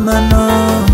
makamano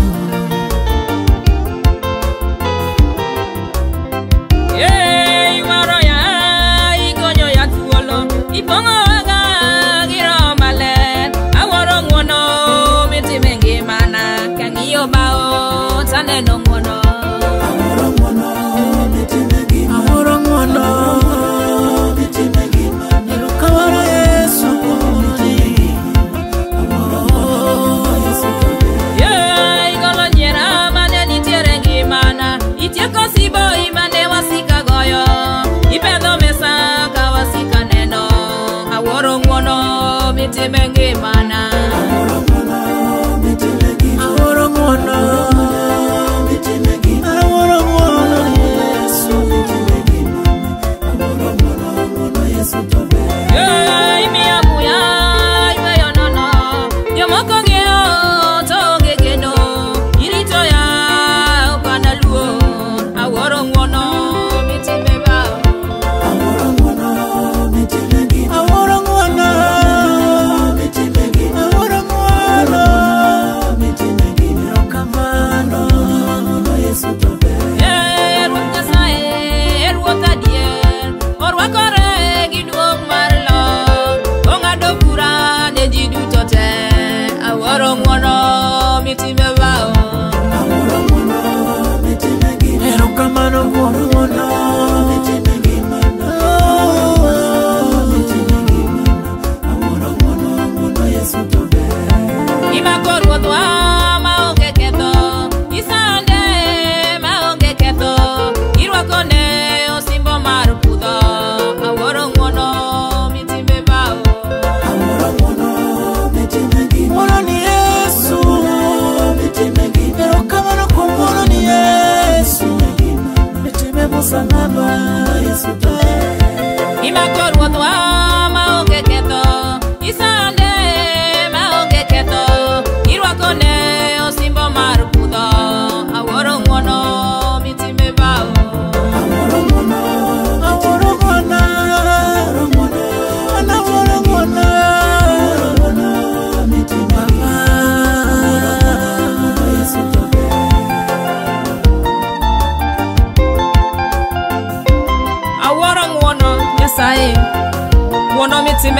Ni ma chorua toa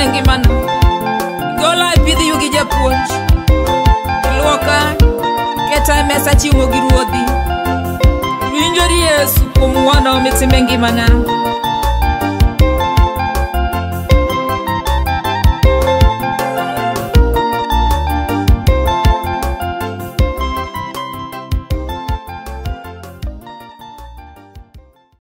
e ngimana gola ipidh yugi japuonj iluoka keta mesa chiwo gi ruodhi winjori yesu kuom wanao mitime ngimana